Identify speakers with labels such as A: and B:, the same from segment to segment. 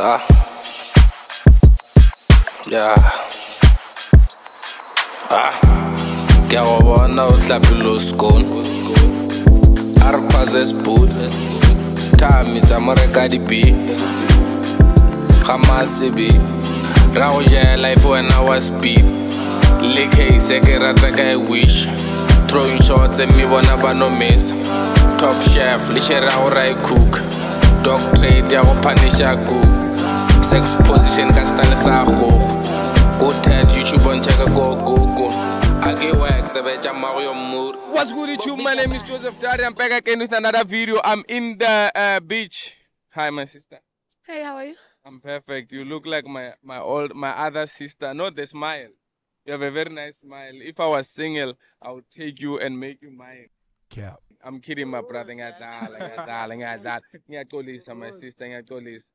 A: Ah. Yeah. Ah. Ke a go bona o tlapilo scone a re phase spood thami tsa mo reka dibi ga masebe ra go jela efe wena wa speed. Le case e ke rata ka e wish. Throwing shots e mme bona ba nomesa top chef le sherago ra e cook dog trade ya go phanisha cook. Sex position ka style sa go. Go TED YouTube on check go go go. Ake work tsebe tsa mago yo mmuri.
B: What's good YouTube? My name is Joseph Dari. I'm back again with another video. I'm in the uh, beach. Hi, my sister.
C: Hey, how are you?
B: I'm perfect. You look like my my old my other sister. Not the smile. You have a very nice smile. If I was single, I would take you and make you mine.
D: yeah
B: I'm kidding, my brother. Ngadala, ngadala, ngadala. Ngiyaxolisa, my sister. Ngiyaxolisa.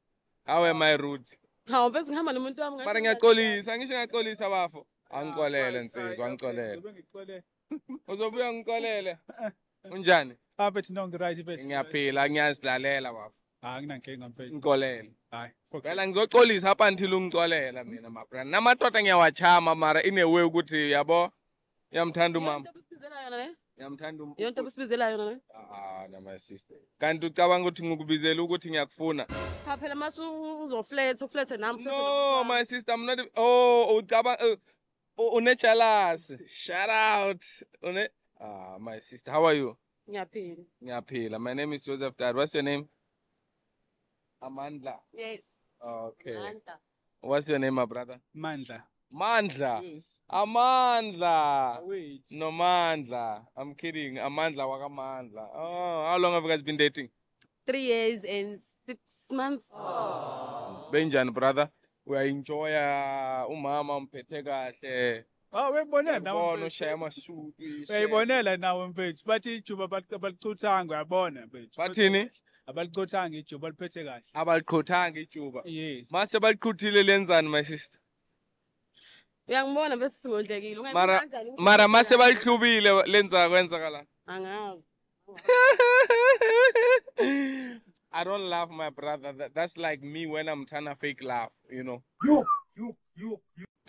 B: How am I rude?
C: Hawu mfethu ngihamba nomuntu wami
B: Mara ngiyaxolisa. Ngisho ngiyaxolisa bafo. Angixolele nsizwa, angixolele. Uzobuya ngixolele. Unjani?
D: Apha thi no ngiright bese.
B: Ngiyaphila, ngiyazilalela bafo.
D: Hayi nginankinga mfethu.
B: Ngixolele.
D: Hayi. fuck
B: phela ngizoxolisa up until ungixolela mina mabrand namadoda ngiyawachama mara inewe ukuthi yabo yamthanda umama yamthanda um-
C: yonto obusibizela yona le?
B: Ah na my sister. Kanti ucabanga ukuthi ngikubizela ukuthi ngiyakufuna?
C: Cha phela mase uzofletha uflethe nami
B: no my sister i'm not oh ucabanga uh, unejealous shout out. Une ah my sister how are you?
C: Ngiyaphila.
B: Ngiyaphila. My name is joseph dad. What's your name? Amandla.
C: Yes.
B: Okay.
C: Nanta.
B: what's your name my brother?
D: Mandla.
B: Mandla
D: Yes.
B: Amandla.
D: Wait.
B: No Mandla. I'm kidding. Amandla wakamandla. Oh, how long have you guys been dating?
C: three years and six months
B: Benjani brother. Uyaenjoya umama umphethe kahle.
D: Ah webonela nawe.
B: Ubona
D: mfethu.
B: ushaya amasuku.
D: Uyayibonela nawe mfethu. Bathi ijuba abalichuthanga uyabona mfethu.
B: Bathini?
D: Abalichuthanga ijuba liphethe kahle.
B: Abaliqhothanga ijuba.
D: Yes.
B: Mase baliqhuthile lenzani my sister?
C: Uyangibona mfethu singondlekile Ungayibuza
B: Mara
C: kanjani ukuthi
B: mara mase
C: kanjani?
B: balihlubile lenza kwenzakala.
C: angazi
B: I don't laugh, my brother. That, that's like me when I'm trying to fake laugh, you know.
D: You you you.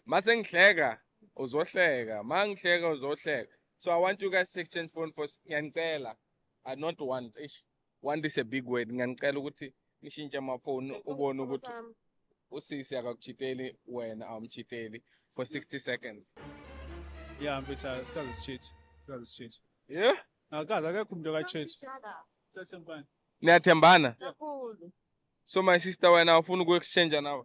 B: Mase ngihleka, uzohleka. Ma ngihleka uzohleka. So I want you guys to exchange phone for ngiyanicela. I not want. Ish. Want is a big word. Ngiyanicela ukuthi ngishintshe amafoni ubone ukuthi
C: Sami.
B: usisi akakuchiteli wena awumchiteli for 60 seconds.
D: Yeah, I'm better. Uh, this guy was cheat. This guy was cheat.
B: Yeah?
D: Uh, guys, I got to come cheat.
B: niyathembana
C: kakhulu
B: so my sister wena ufuna uku-exchange now.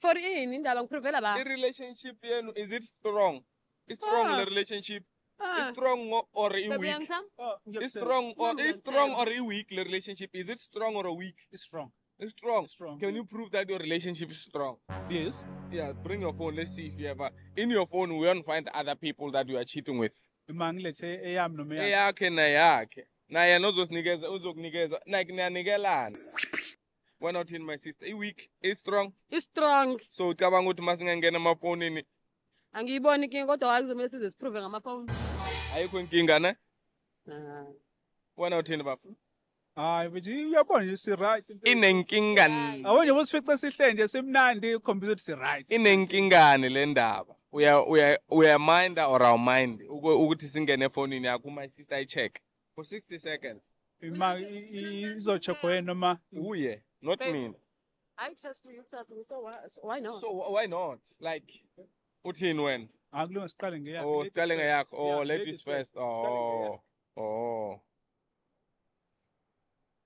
C: for ini indaba ngiprivela ba
B: i-relationship yeah, is it strong It's strong. The
C: ah. relationship
B: It's
C: ah.
D: oh,
B: strong or weak?
C: It's
B: strong or i-weak The relationship is it strong or a weak
D: It's strong.
B: It's strong.
D: It's strong. Strong.
B: Can you prove that your relationship is strong?
D: Yes.
B: Yeah, bring your phone. Let's see if you ever in your phone we won't find other people that you are cheating with.
D: Ima ngilethe eyami noma eyami.
B: Eyakhe na yakhe. Naye nozosinikeza uzokunikeza like niyanikelana. Why not in my sister? I weak, is strong.
C: i-strong
B: So ucabanga ukuthi masingangena emafonini
C: angiyiboni inkinga kodwa wazi kumele size siprove ngamafoni
B: ayikho inkinga ne?
C: Ah.
B: Wena uthini bafu?
D: Hayi mfethu uyabona nje si right.
B: Inenkingani.
D: Awona nje usifice sihle nje simnandi ikhombisa ukuthi si right.
B: inenkingane le ndaba uya uya uyaminda or awumind uku- ukuthi singene efonini yakho uma sister ayi-check for 60 seconds
D: Ima izocheck wena noma
B: uye not mina
C: I trust you, you trust me, so why, so why not?
B: so wh- why not like uthini wena
D: akulunga siqale ngeyakho.
B: oh
D: first.
B: ngeyakho oh ladies first
D: Siqale ngeyakho.
B: oh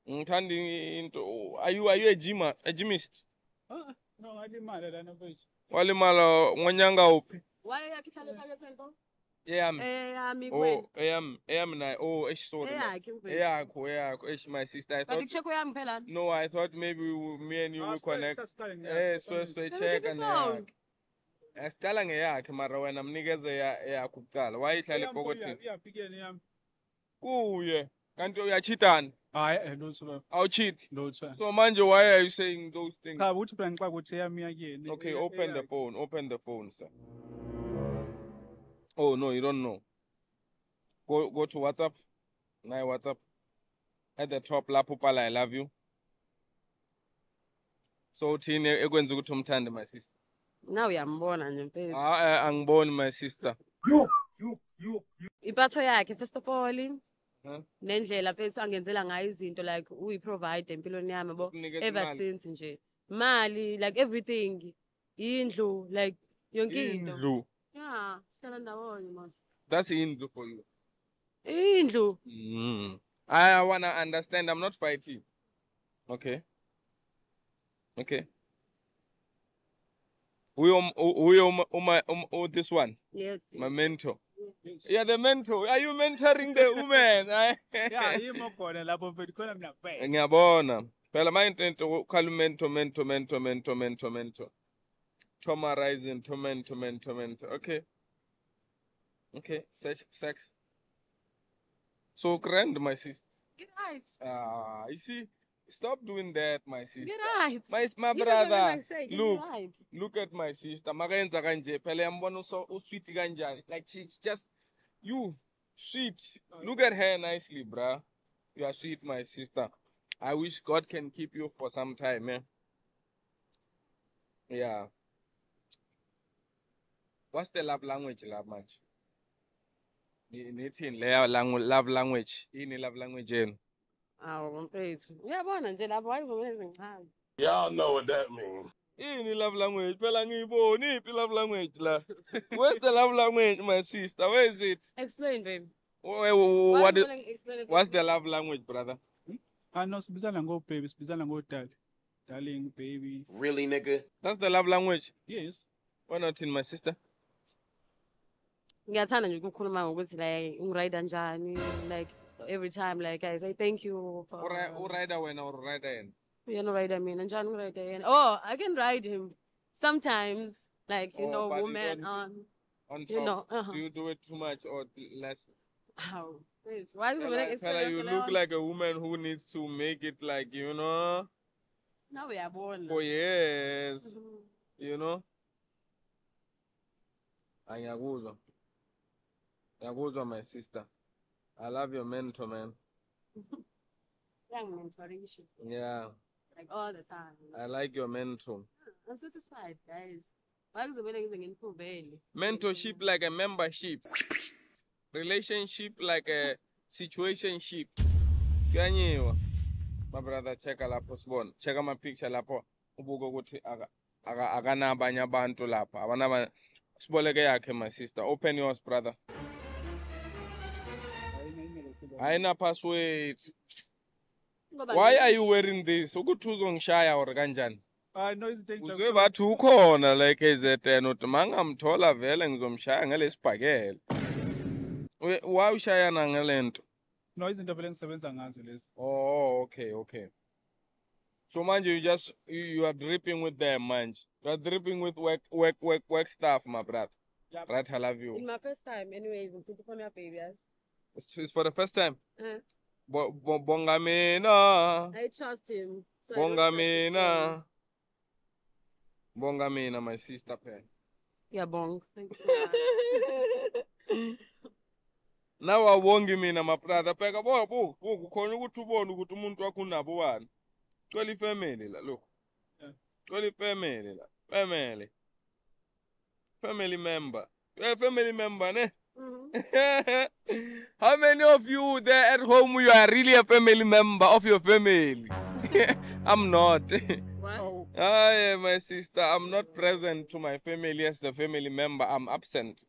B: I'm into. Are you are you a gyma a gymist?
D: Huh? No, I didn't matter. I never.
B: Walimala mwanyanga upi?
C: Wale ya kitale pale sento.
B: AM.
C: AM kwenu.
B: Oh, AM, AM na oh, eh, sorry.
C: Yeah,
B: yeah, yeah, Eh, my sister. I thought.
C: Bakicheko yami phela.
B: No, I thought maybe we, me and you will connect. Eh, so so check and yeah. Asicala ngeyakhe mara wena mnikeze ya kucala
D: wayihlale epokothini
B: kuye kanti uyachitana
D: Hayi eh, lutho baba.
B: Awucheat.
D: Lutho.
B: So manje why are you saying those things?
D: Cha ukuthi phela ngixa ukuthi eyami yakuyeni.
B: Okay, open the phone. Open the phone, sir. Oh no, you don't know. Go go to WhatsApp. My WhatsApp. At the top lapho pala I love you. so uthini ekwenza ukuthi umthande my sister
C: Na uyambona nje mfethu.
B: ah eh, angiboni my sister
C: Impatho yakhe first of all. Nendlela mfethu angenzela ngayo izinto like uyi provide empilweni yami yabo. Ever since nje. Mali like everything. Indlu like yonke into.
B: indlu
C: Yeah, sihlala ndawonye mos.
B: that's indlu for you
C: Indlu.
B: Mm. I, wanna understand. I'm not fighting. Okay. Okay. We um we um um um oh, this one
C: Yes.
B: my mentor. Yeah, the mentor. Are you mentoring the woman? I-
D: ya yimo khona lapho mfethu khona mina kuphela
B: Ngiyabona. Phela my intent ukhala mentor mentor mentor mentor mentor mentor. Toma rising to mentor mentor mentor. Okay. Okay. Sex sex. So grand my sister.
C: Get right.
B: Ah, you see, stop doing that, my sister.
C: Get right.
B: My, my
C: Give
B: brother,
C: little shake, get
B: look,
C: right.
B: look at my sister. Makenza kanje, phela yambona uso usweet kanjani. Like she's just you sweet. Look at her nicely, bruh. You are sweet, my sister. I wish God can keep you for some time, eh? Yeah. What's the love language, love much? Nithini leya langu- love language? Yini love language yenu?
C: Awu mfethu. Uyabona nje lapho wayezomela izinchazi.
E: Y'all know what that means.
B: Ini love language? Phela ngiyiboni iphi love language la? Where's the love language, my sister? Where is it?
C: Explain baby.
B: Wh- wh- What
C: it,
B: what's the love language, brother?
D: ah no sibizana ngo baby sibizana ngo dad darling baby
E: Really, nigga?
B: That's the love language.
D: yes
B: Why not in my sister?
C: Ngiyathanda nje ukukhuluma ngokuthi like ungirayida njani like every time like I say thank you for
B: Uri- Urida wena or urida yena?
C: Uyena urayida mina njani ungirayida yena. Oh, I can ride him sometimes like you
B: Oh,
C: know woman on
B: On top.
C: you know uh-huh.
B: Do you do it too much or less?
C: How? Please, Why is it
B: Phela,
C: like
B: phela you look like a woman who needs to make it like, you know,
C: Now we are born
B: for years. You know? Ah, Ngiyakuzwa. Ngiyakuzwa, my sister. I love your mentor, man.
C: Yangimentorisha
B: Yeah,
C: like all the time.
B: I like your mentor.
C: I'm satisfied, guys. Why kuzomele ngize nginiprovele?
B: Mentorship like a membership. Relationship like a situationship. Kuyanyiwa. My brother, checka lapho sibona. Checka ama picture lapho. Ubuke ukuthi aka aka akanabanye abantu lapha. Abanaba siboleke yakhe my sister. Open yours, brother. Ayina password.
C: Ngoba
B: Why are you wearing this? Ukuthi uzongishaya or kanjani?
D: no izinto engijabulisa
B: Uzwe bathi ukhona la KZN uthi mangamthola vele ngizomshaya ngelesibhakela. Uye- Why ushayana ngelento?
D: no izinto vele ngisebenza ngazo lezi
B: Oh, okay, okay. So manje you just you, you are dripping with them manje. You are dripping with work work work work stuff, my brother.
D: Yep.
B: Right, I love you.
C: In my first time, anyways, in City from your baby, yes.
B: It's, for the first time.
C: Uh,
B: Bo, bo, bonga mina.
C: I trust him. So I don't
B: Bonga
C: trust his
B: mina. Bonga mina, my sister pen.
C: Yeah, bong. Thank you so much.
B: Nawe awongi mina my brother pheka bo bo bo kukhona ukuthi ubone ukuthi umuntu wakho unabo wani. Cela ifamily la look.
D: Yeah.
B: Cela ifamily la. Family. Family member. You're a family member, ne?
C: Mhm.
B: How many of you there at home you are really a family member of your family? I'm not.
C: What?
D: oh
B: Hi, my sister. I'm not present to my family as a family member. I'm absent.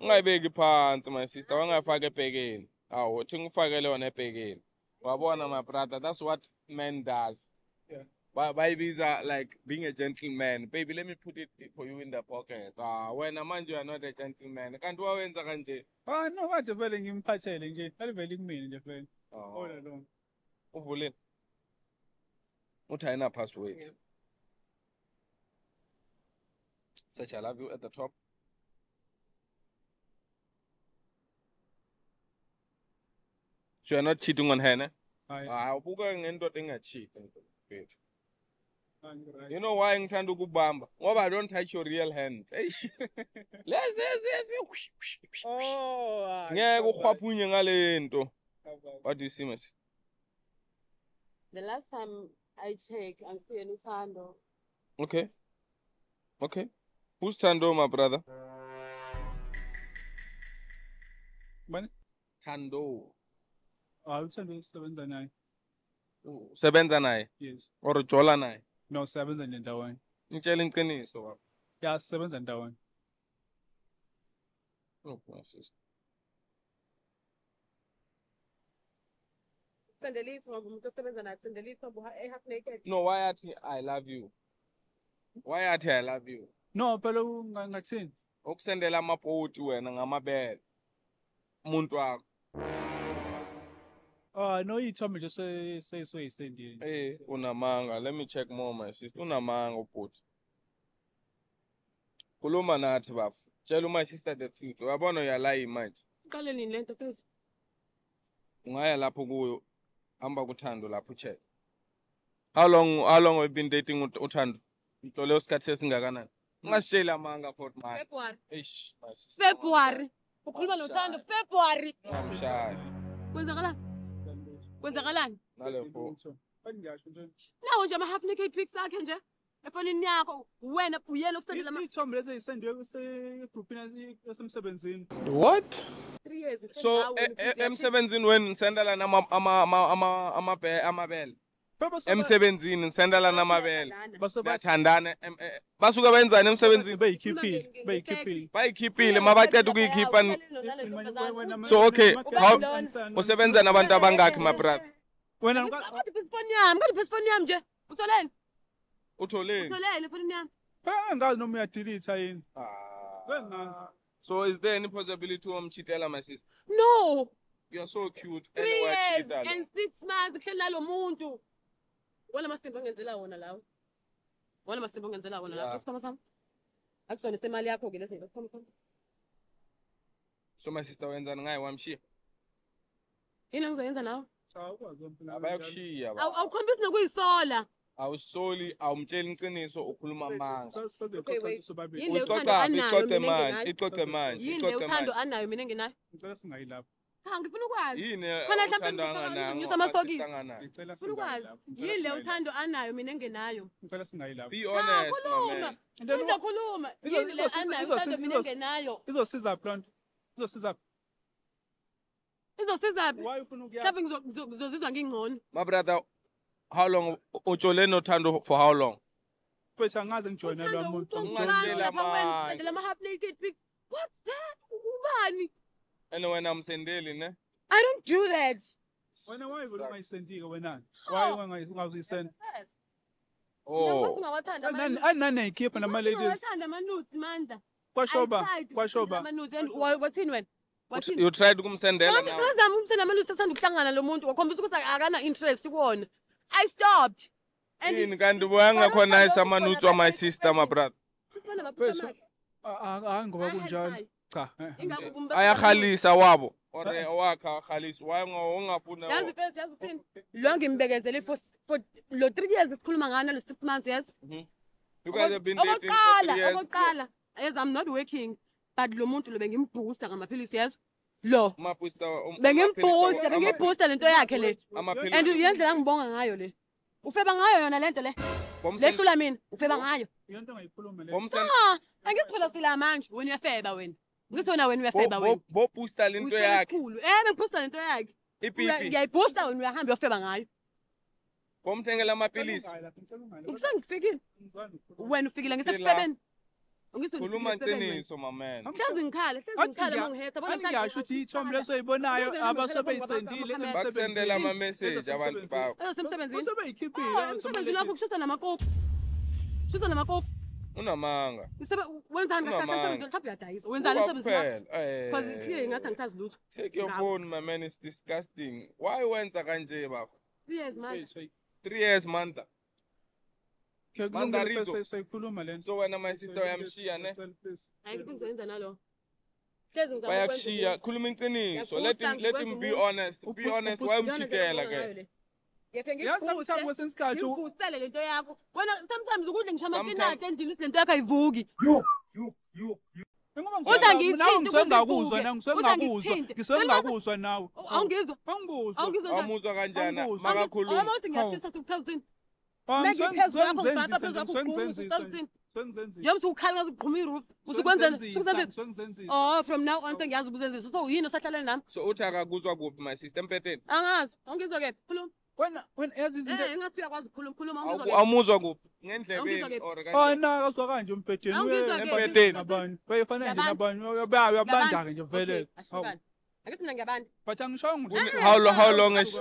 B: Ungayibeki phansi my sister. Wangafaka ebhekeni. Awu, uthi ngifakele wona ebhekeni. Wabona my brother, that's what man does.
D: Yeah.
B: Ba- Bayibiza like being a gentleman. Baby, let me put it for you in the pocket. Ah, wena manje you are not a gentleman. Kanti wawenza kanje.
D: ah no kade vele ngimphathele nje alivele kumina nje vele
B: Oh,
D: all along
B: uvulile. Uthi ayina password.
C: Yeah.
B: Such I love you at the top. So you're not cheating on her, ne?
D: hayi
B: Ah, ubuka ngendoda engacheat mfethu. You know why ngithanda ukubamba? Ngoba I don't touch your real hand. Eish. Lezi lezi
D: oh
B: ngeke ukhwaphunye ngalento. What do you see, my sister?
C: The last time I checked, I'm seeing Utando.
B: Okay. Okay. Who's Tando, my brother?
D: Bani?
B: Tando.
D: Ah, uthanda ukusebenza naye.
B: Sebenza naye
D: Yes.
B: or ujola naye.
D: No, sebenza nje ndawonye.
B: Ngitshela iqiniso baba.
D: Ya sisebenza ndawonye.
B: Oh, my sister.
C: Sendela ithombe umuntu osebenza naye sendela ithombe e-half naked.
B: No, why athi I love you? Why athi I love you?
D: No, phela unga- ngathini?
B: Ukusendela amabhoti wena ngamabele. Umuntu wakho.
D: Ah, no ithombe nje se se soyisendile.
B: Eh, unamanga. Let me check more my sister. Unamanga ubhuti. Khuluma nathi bafu. Tshela my sister the truth. Uyabona uyalayi manje.
C: Uqale nini lento mfethu?
B: Ungaya lapho kuyo. Hamba kuthando lapho check. How long how long have you been dating ut- uthando? Uhlole isikhathi esingakanani? Ungasitsheli amanga for manje.
C: February.
B: Eish, my sister.
C: February. Ukhuluma nothando February.
B: Ngishaya.
C: Kwenzakalani? Kwenzakalani? Nawo nje. Ama-half-nick akhe nje efonini yakho wena uyena
D: okusendela lezi egrupini yasemsebenzini
E: what?
B: So emsebenzini amabele? Emsebenzini nisendela namabele.
D: basuke ba-
B: Bayathandana. em- eh, Basuke benzani emsebenzini?
D: beyikhiphile, beyikhiphile.
B: Bayikhiphile mabaqeda ukuyikhipha. So, okay, how- Usebenza nabantu abangakhi my brother?
D: Wena
C: Kodwa phone yami, kodwa phone yami nje. Utholeni?
B: Utholeni?
C: Utholeni phone yami?
D: phela ngazi noma uyadelete yini.
B: Ah. So is there any possibility umchitela my sister?
C: No.
B: You're so cute.
C: 3
B: Anyway,
C: years
B: lo.
C: and 6 months kuhleli nalo muntu. Wona masimba ongenzela wona lawo. Wona masimba ongenzela wona lawo.
B: Yeah.
C: Asikhoma sami. Akusona semali yakho ke lezinto. Khoma khoma.
B: So my sister wenzani ngaye wamshiya?
C: Yini engizoyenza nawe?
D: Cha ukwazi wena.
B: Abayakushiya.
C: Awu awukhombisi nokuyisola.
B: Awusoli, awumtsheli iqiniso ukhuluma amanga.
C: Okay, wait.
D: sobabili.
C: Yini le uthando
B: Ucoca
C: anayo
B: icoce
C: mina
B: manje,
C: engenayo?
B: icoce manje,
C: Yini le
B: icoce
C: uthando
B: manje.
C: anayo mina engenayo?
D: Ngicela singayilapho.
C: Cha ngifuna ukwazi.
B: Yini
C: Khona mhlawumbe
B: uthando
C: ngizofaka
B: anganayo,
C: ngizonyusa amasokisi.
B: anganayo?
D: Ngicela
C: Ngifuna ukwazi.
D: singayilapho. Ngicela
C: Yini le
D: singayilapho.
C: uthando anayo mina engenayo?
D: Ngicela singayilapho.
B: Be
C: Cha
B: honest, my
C: khuluma.
B: man.
D: And then
C: Uza khuluma.
D: Izo-
C: Yini le
D: izosiza-
C: anayo
D: izosiza-
C: uthando mina
D: izos-
C: engenayo?
D: Izosiza phi lonto? Izosiza phi?
C: Izosiza phi?
D: Why ufuna
C: Mhlawumbe
D: ukuyazi?
C: ngizo- ngizo- ngizozizwa ngingcono.
B: My brother, how long utshole nothando for how long?
D: Mfethu angaze ngijoyine lo
C: Uthando
D: muntu.
C: uthando
B: Ungitshela
C: phansi lapha wena
B: manje.
C: sendela ama half naked pics. What's that? Ubani?
B: And when I'm sending, ne?
C: I don't do that.
D: wena
B: wayivuka
D: ungayisendike wena?
C: Waye ungazuyisenda andinaneyikhipha
D: namaladiesthanda
C: I, mandla
D: kwashoba.
C: kwashoba. wathini wena?
B: You tried ukumsendela
C: ngazama ukumsenda amanuzi sasanda ukuhlangana lo muntu? Wakhombisa ukuthi akana-interest kuwona. I stopped.
B: Yini? Kanti buyangakhona to my sister my brother.
D: To ngoba kunjalo. Ayakhalisa eh.
C: Kumba.
B: Ayahalisa wabo. or owakhe ahalisa. Why ungafuna?
C: Yazi mfethu yazi uthini? Lo ngimbekezele for for lo 3 years sikhuluma ngana lo 6 months yes.
B: You guys have been dating for
C: Okokuqala,
B: three years.
C: okokuqala. Yes, I'm not working. But lo muntu lo bengimbhusta ngamaphilisi yes. Lo.
B: Umabooster. bengiyibhusta
C: Bengimbooster,
B: amaphilisi-
C: lento yakhe le. And yendlela ngibonga ngayo le. Ufeba ngayo yona lento le. Lehlula mina, ufeba ngayo.
D: Yonto engayikhuluma le.
C: Ah, angisiphola sila manje. Wena uyafeba wena. ngisona wena uyafeba wena.
B: bophusta lento yakhe.
C: eh bengiphusta lento yakhe.
B: Ipipi
C: ngiyayiphosta wena uyahamba uyofeba ngayo.
B: Bomthengela amaphilisi
C: ngisangifikile. Wena ufikile ngisefebeni
B: khuluma nciniso mamena
C: hlezi ngikhale hlezi
D: ngikhale
C: mangihetha bona
D: ngisho ukuthi ithombe leso oyibonayo
C: abasobeyisendile
B: bakusendela ama-message abantu bakho.
C: Ezosemsebenzini
D: usobeyikhiphile
C: umsebenzi ah, wakho kushisa namakopu shisa namakopu
B: unamanga.
C: Wenzani mhlawumbe uyadayisa. Wenzani?
B: Kuphela, eh.
C: Because here ngathi angisazi lutho.
B: take your phone my man is disgusting. Why wenza kanje bafo?
C: Yes man.
B: three years manda. Mandarito.
D: Sayikhuluma le
B: so wena my sister uyamshiya ne?
C: Ayikho ngizoyenza nalo.
B: Bayakushiya khuluma iqiniso. Let him, let him be honest. Be honest umchitela ke.
D: yazi sometimes kwesinye isikhathi
C: ivusele lento yakho. Wena sometimes ukudle ngisho amapinati endlini uthi lento yakho ayivuki. Uthi angiyithinteangiyithinteangiyakuzwa
D: nawe oh,
C: awungizwa.
B: Awungizwaawungizwaamuzwa
C: kanjanimakakhulumaomothi ngiyashisa sikuthazini njengoba usukukhali ngazigquma iroof
D: usukwenzenisukuzenzisa o
C: oh, from now on sengiyazi ubuzenzisa so yini osahlalele nami?
B: So uthi akakuzwa kuphi my sister? Empeteni
C: angazi. Awungizwa kephi khuluma
D: wena wena yazi izinto
C: engafika eh, kwazi khuluma khuluma umuzwa
B: amuzwa kuphi?
C: Ngendlebe
B: or kanjani?
D: Oh na kazwa kanje
C: umpheteni
B: umpheteni
D: abanye bayefana nje nabanye. Uyabanda nje vele.
C: Akithi mina ngiyabanda.
D: But angisho ngithi eh,
B: how long how long is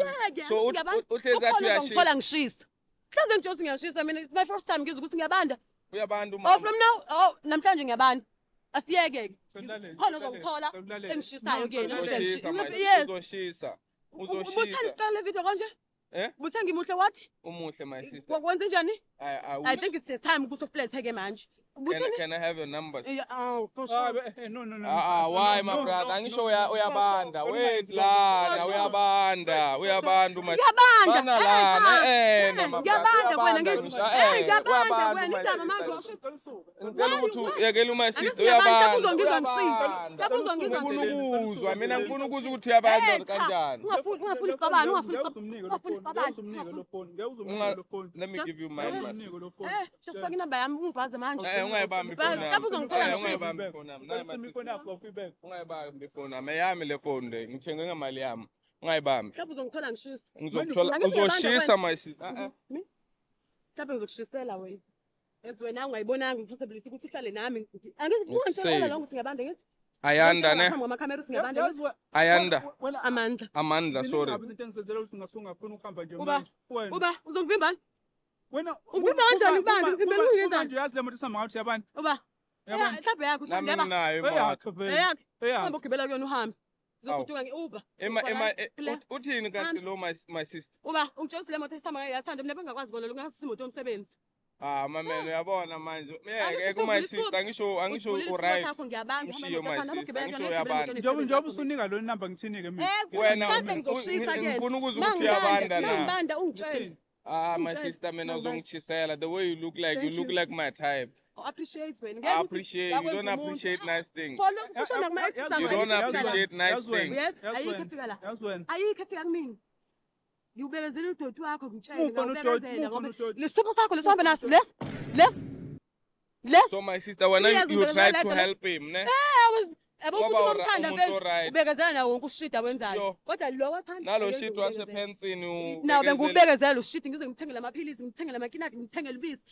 B: so uhlezi athi uyashisa.
C: ngithola ngishisa hlaze nje uthi ngiyashisa mina my first time ngizwe ukuthi ngiyabanda.
B: Uyabanda
C: uma
B: oh
C: from now oh namhlanje ngiyabanda. Asiyeke ke khona uzongithola engishisayo kuyena.
B: uzoshisa
C: uzoshisa.
B: Uzoshisa
C: ubuthanda le video kanje
B: Eh?
C: Buthe ngimuhle wathi?
B: umuhle my sister
C: Wakwenza njani?
B: I, I,
C: I
B: wish.
C: think it's the time kusoflethe ke manje.
B: Can, can I have your numbers?
C: Yeah, oh, for sure.
D: Uh, no, no, no.
B: Ah, uh, uh, why, no, my
D: no,
B: brother?
D: No,
B: Ngisho,
D: no,
B: we
D: are,
B: we
D: are banda. Sure.
B: Wait, lana.
C: We
B: are banda. We are bandu, my.
C: Yeah,
B: banda.
C: Bana,
B: lana. Eh, no, my brother. Yeah,
C: banda,
B: kwena.
C: Eh, yeah,
B: banda,
C: kwena.
B: Igama
C: manje
B: washo.
C: We
B: ukuthi yakela uma sister uyabanda.
C: Ngicela ukuzongizwa
B: ngishizo.
C: Ngicela ukuzongizwa
B: ngishizo.
C: We
B: ukuzwa. Mina ngifuna ukuzwa ukuthi uyabanda kanjani.
C: Ungafuni ungafuni isibabani, ungafuni
D: We
C: Ungafuni isibabani.
B: Let me give you my
D: number.
C: Eh, just fucking We yami ungibaze manje.
B: ungayibambi
D: ifoni
B: yami eyami le foni le ngithenge ngemali yami. Ungayibambi uzoshisa
C: mhlawumbe ngizokushisela wena wena ungayibonanga i-possibility ukuthi uhlale nami
D: angiziungiseela
C: amandla
B: amandla
C: uzongivimbani
D: wena
C: Ungivimba kanjani ukubanda? Ungivimbela
D: Uma-
C: ungenzani?
D: uma nje uyazi le moto isihamba ngathi yabani
C: Uba.
D: Yabani?
C: Eh, Mhlawumbe yakho uthi
B: Nami
C: ngiyaba.
B: nginayo imoto.
D: eyakhe vele
C: Eyakhe.
D: eyakhe
C: Hamba ugibela kuyona uhambe. Uzoguduka nge-Uber.
B: Ema ema eh,
C: Kule-
B: ut- uthini kanti
C: Hambi.
B: lo my my sister?
C: Uba ungitshela le moto esihamba ngayo yathanda mina bengakwazi kona lokungasi imoto yomsebenzi.
B: Ah mamela uyabona manje.
C: Angisho
B: Yeah, ku my
C: uvula
B: sister
C: isipho.
B: angisho angisho
C: Uvulile isipho
B: alright.
C: sakho, ngiyabamba,
B: Ngishiye
C: uhamba
B: my
C: emoto,
B: sister,
C: ugibela
B: angisho
C: kuyona,
B: uyabanda.
C: ugibela
D: njengoba
C: kuyona,
D: njengoba
C: ugibela
D: usunika lo number ngithinike mina
C: Eh,
B: Wena
C: mhlawumbe
B: u-
C: ngizoshisa
B: u-
C: ke.
B: ngifuna ukuzwa ukuthi
C: Mangibanda,
B: uyabanda na.
C: mangibanda, ungitshele.
D: Ngithini?
B: Ah my
C: Ungitshela.
B: sister mina
C: Mangibanda.
B: uzongichisela the way you look like you
C: Thank
B: look
C: you.
B: like my type.
C: Oh, appreciate wena.
B: I
C: Ngeke uthi
B: appreciate you don't
C: umuntu.
B: appreciate nice things.
C: For lokhu kusho nakuma
D: Yazi-
C: extra
B: You
C: mali.
B: don't
D: yazi-
B: appreciate nice
D: yazi wena,
B: things.
C: Yes,
D: yazi
C: ayikho
D: wena,
C: efika la.
D: yazi wena.
C: Ayikho efika kumina. Ngiubekezela udoti wakho ngitshele
D: Muphi udoti?
C: ngawubekezela
D: Muphi
C: ngoba
D: udoti?
C: lesipho sakho lesihamba naso les les les
B: So my sister when you,
C: Uyazi
B: you
C: ubekezela
B: tried to
C: lento le-
B: help him, ne?
C: Eh, I was yabo
B: Ngoba
C: umuntu
B: ura-
C: omthanda
B: umuntu
C: mfethu
B: alright.
C: ubekezela nawo wonke ushida wenzayo
B: Yo.
C: kodwa lo wathanda
B: Nalo
C: angeke
B: shit
C: ngiwubekezele.
B: wasepensini
C: nawe
B: ubekezele-
C: bengubekezela ushidi ngize ngithengele amaphilisi ngithengele amakinati ngithengele ubisi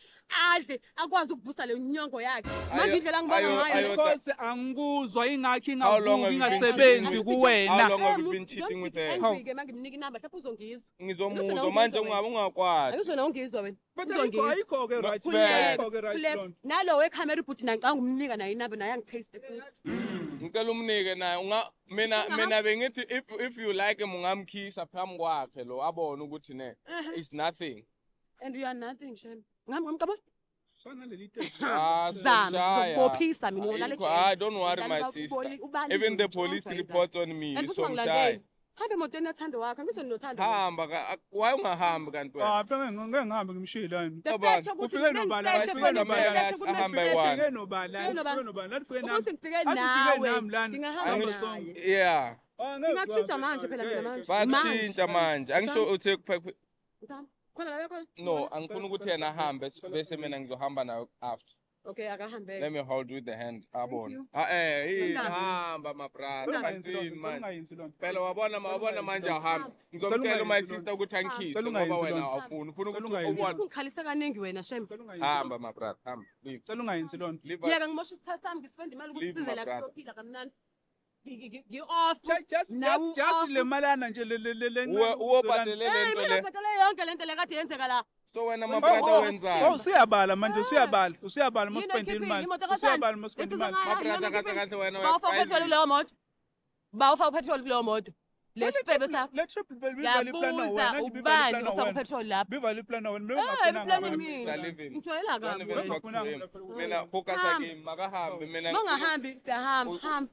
C: adle akwazi ukuvusa le nyongo yakhe manje
B: Ayo-
C: indlela ngibona
B: ayo-
C: ngayo
B: ayo-
C: le-
D: Because angikuzwa ingakho
B: How long have
D: ingavuki
B: you been
D: ingasebenzi
B: cheating
C: with-
D: kuwena
B: How long have
C: Eh,
B: you
C: Musi,
B: been cheating
C: don't
B: with
C: be
B: her?
C: angry-ke mangimnika inamba mhlawumbe uzongizwa
B: Ngizomuzwa
C: Ngizona
B: manje
C: ungizwa
B: ungabe ungakwazi.
C: akuzona ungizwa wena
D: but
C: Uzongizwa.
D: ayikho ayikho-ke right
C: Khuleka,
D: ayikho-ke right
C: khuleka.
D: Lon.
C: nalo wekhamera ibhuti nangicanga umnika nayo inamba naye angitaste futhi
B: Ngicela umnike naye unga mina mina bengithi if if you like him ungamkhisa phambi kwakhe lo abone ukuthi ne it's nothing.
C: and you are nothing shem. Ngami ngamcabona
D: Shana leli.
B: Ah,
C: ngizokubophisa mina ngolala
B: Ayikho, ah, don't worry my sister. Even the police report on me so mshaya.
C: Hambe emotweni yathando wakho angise nginothando
B: Hamba ka why ungahambi kanti wena?
D: Ah, phela ngeke ngeke ngihambe ngimshilani.
C: The
B: Abani,
C: fact ukuthi
D: ufike nobala,
C: ngifethe
D: ufike
C: khona,
D: nobala,
C: ngifethe ukuthi
B: ahambe
C: ngifethe.
B: one.
D: Ufike nobala,
C: Ufike nobala.
D: ufike nobala, nathi ufike nami.
C: ukuthi ngifike
D: Athi ufike
C: nawe
D: nami lana.
C: ngingahamba
B: Angisho-
C: naye
B: Yeah.
D: Ah, ngeke
C: Ngingakushintsha
D: ngikwazi,
C: manje phela mina
D: ngeke.
C: manje.
B: Bakushintsha manje. Angisho
C: Zama.
B: uthe kuphephe
C: Zama. khona la khona
B: no angifuni ukuthi yena ahambe bese mina ngizohamba nayo after.
C: Okay, akahambeke.
B: Let me hold you the hand.
C: Abona.
B: Ah eh, hamba my brother.
D: Kanzini
B: manje. Phela wabona wabona manje ahamba.
D: Ah.
B: Ngizomtshela my sister ukuthi angikhise ngoba wena awufuni. Ufuna ukuthi ubone.
C: Ukungikhalisa kaningi wena Shem.
B: Hamba my brother. Hamba. Leave.
D: Cela ungayenzi
B: lonto.
C: Yeka ngimosha isikhathi sami ngispend imali ukuthi
B: sizela
C: sophila kamnandi. Ngi-off
D: Just just
C: Nawu
D: just just
C: off.
D: le malana nje le le le le
B: Uwe ubhadele
C: Eh,
B: lento
C: mina
B: le.
C: ngibhadale yonke lento le kade yenzeka la
B: So wena my
C: Oh,
B: brother
C: oh,
B: wenzani?
D: Oh usuyabala manje usuyabala usuyabala
C: Yini
D: mosipenda
C: oyikhiphi?
D: imali
C: Imoto kathani?
D: usuyabala mosipenda
C: Isiza
D: imali
C: ngayo,
B: My
C: yini
B: brother
C: oyikhiphi?
B: kahle kahle wena
C: bawufaka upetrol
B: wesipayisi.
C: kuleyo moto bawufaka upetrol kuleyo moto lesifebe sakho
D: le triple bill bivale plan
C: yabuza
D: wena nje bivale
C: ubani
D: plan
C: ofaka
D: wena
C: upetrol lapho
D: bivale plan wena
C: Eh,
D: noma
C: iplani
B: wena.
C: mina
B: Salivini.
C: ngijwayela
B: Don't
C: kabi
B: even
C: wena.
B: talk to him.
D: Ufuna-
B: Mina focus
C: Hamba.
B: again makahambe mina.
C: mongahambi siyahamba
B: U-
C: hamba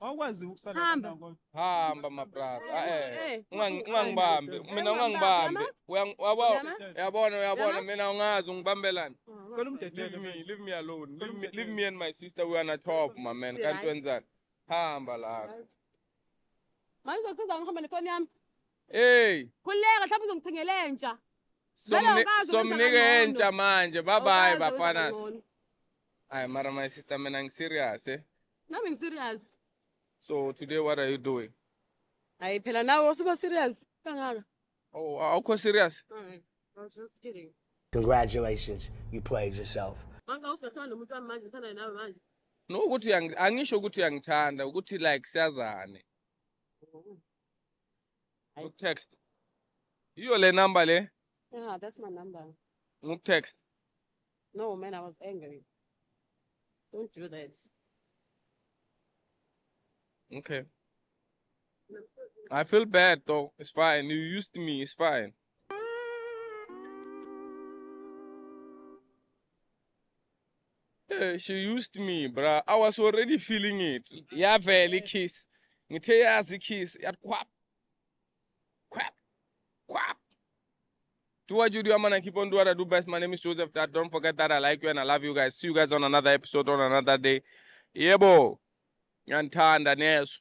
D: awukwazi ukusala
C: Hamba.
D: khona kodwa.
B: Hamba my brother. Ah eh.
C: Eh,
B: Ungangi- Ungangibambi. Mina ungangibambi. Uyang- wabo-
C: Uyama?
B: Uyabona uyabona
C: Uyama?
B: mina ungazi ungibambelani.
D: Cela umdedele
B: Leave me,
D: mfethu.
B: leave me alone. Leave me, leave me and my sister we are on the top my man.
C: Yeah,
B: Kanti
C: right.
B: wenzani? Hamba la.
C: manje uzosiza ngihamba nefoni yami
B: Hey,
C: khuleka mhlawumbe uzongithengela entsha
B: Somni-
C: awukazi ukwenza
B: somnike
C: kangcono.
B: entsha manje bye bye
C: Awukazi ukwenza
B: bafanas
C: kangcono.
B: hayi mara my sister mina ngiserious eh
C: nami ngiserious
B: so today what are you doing?
C: I hayi phela nawe usuba serious? Kangaka?
B: Oh awukho serious?
C: I was just kidding.
E: Congratulations, you played yourself.
C: manga usingathanda nomuntu wami manje ngithanda nawe manje.
B: No ukuthi uyangi- angisho ukuthi uyangithanda ukuthi like siyazane.
C: Hayi.
B: ukutext iyo le number le?
C: Yeah that's my number.
B: Ngikutext
C: no man i was angry. Don't do that
B: okay i feel bad though it's fine you used to me it's fine Eh, she used me, bruh. I was already feeling it. Yavele kiss. Ngithe yazi kiss. Yathi kwap. Kwap. Kwap. Do what you do, I'm gonna keep on doing what I do best. My name is Joseph. Dad. Don't forget that I like you and I love you guys. See you guys on another episode on another day. Yebo. Ngiyantanda neso.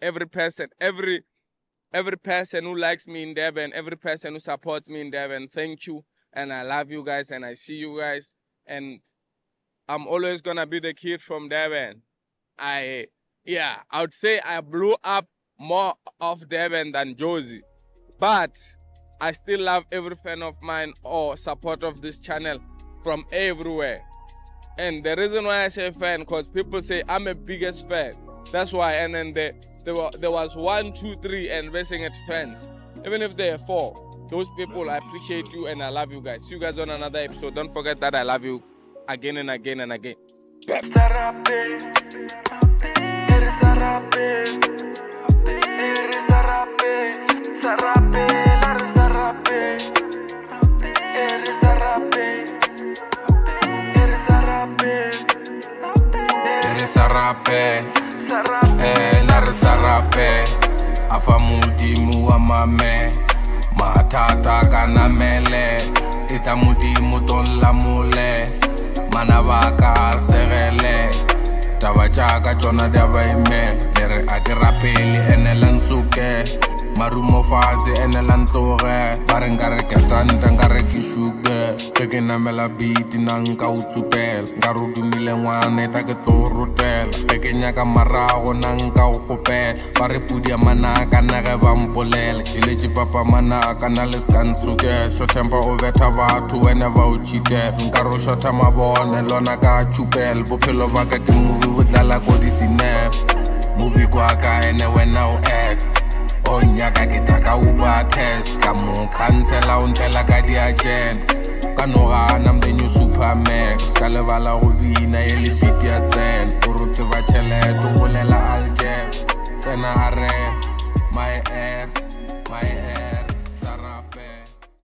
B: Every person, every every person who likes me in Devon, every person who supports me in Devon, thank you. And I love you guys and I see you guys. And I'm always gonna be the kid from Devon. I yeah, I would say I blew up more of Devon than Josie. But I still love every fan of mine or support of this channel from everywhere. And the reason why I say fan, because people say I'm a biggest fan. That's why. And then there, there, were, there was one, two, three, and racing at fans. Even if there are four, those people, I appreciate you and I love you guys. See you guys on another episode. Don't forget that I love you again and again and again.
A: resa
F: rapé
A: Eh, la resa rapé Afa mudimu wa mame. Matata kana mele Ita mudimu ton la mule Mana waka serele Taba chaka chona daba ime Dere ake rapeli ene lansuke Marumo fazi ene lantoge Bare ngare ketanta ngare kishuke ke namela beat na nka o tsupela, nka re o dumile ngwane ta ke tlo rotela. Ge ke nyaka marago na nka o kgopela, ba re pudi ya manaka na ge ba mpolela. Eletše papa manaka na le ska ntsuke, shotempa o betha batho ba o cheatela. Nka re o shota mabone lona ka tšhupela, bophelo ba ka ke movie bo tlala ko di-cinema. movie kwaka ene wena o ex o nyaka ke tla ka uber test ka mo cancela o ntlela ka di-agenda ka no gana new superman. O ska lebala go bina ye le beat ya tsena o re o tšhelete bolela algem tsena a my air my air